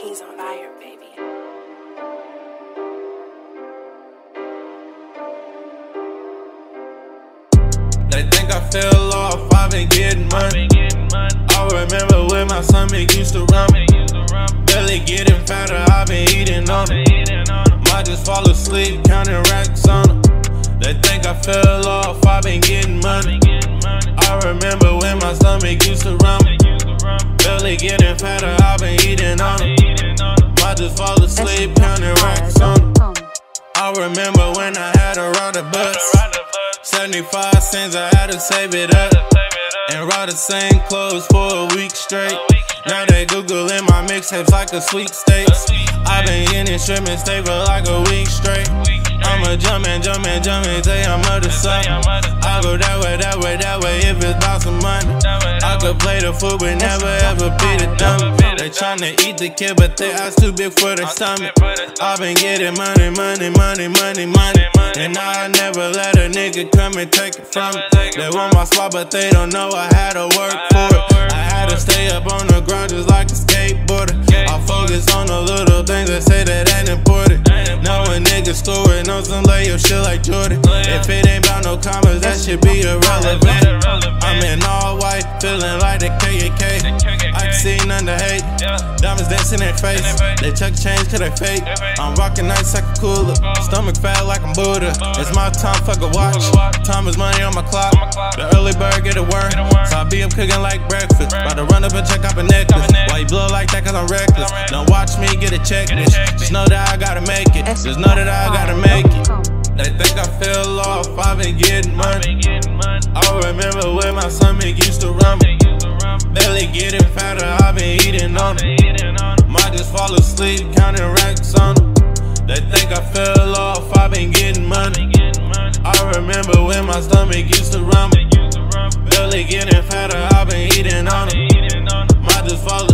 He's on fire, baby. They think I fell off, I've been getting money. I remember when my stomach used to run. Belly getting fatter, I've been eating on it. Might just fall asleep, counting racks on them. They think I fell off, I've been getting money. I remember when my stomach used to run. Belly getting fatter, I've been eating on it. Might just fall asleep, counting racks on. I remember when I had to ride a bus. 75 cents, I had to save it up. And ride the same clothes for a week straight. Now they Googling my mixtapes like a sweepstakes. i been getting shipments stay for like a week straight. I'ma jump and jump and jump and say I'm up to something. I go that way, that way, that way if it's about some money. I could play the fool, but never ever be the dumb. They tryna eat the kid, but their eyes too big for their stomach. i been getting money, money, money, money, money. And I never let a nigga come and take it from me. They want my spot, but they don't know I had to work for it. I had to stay up on the ground just like a skateboarder. I focus on the little things that say that ain't important. Niggas score know some lay your shit like Jordan. If it ain't about no commas, that should be irrelevant. I'm in all white, feeling like the KKK. I can see none to hate. Diamonds dancing in their face. They check change cause they fake. I'm rocking nice like a cooler. Stomach fat like I'm Buddha. It's my time, fuck a watch. Time is money on my clock. The early bird get a worm. So I be up cooking like breakfast. About to run up and check up a necklace. Why you blow like that cause I'm reckless? Don't watch me get a checklist. Just know that I gotta make it. Just know that I gotta make it. They think I fell off, I've been getting money. I remember when my stomach used to rumble. Belly getting fatter, I've been eating on it. Might just fall asleep, counting racks on them. They think I fell off, I've been getting money. I remember when my stomach used to rumble. Belly getting fatter, I've been eating on it. Might just fall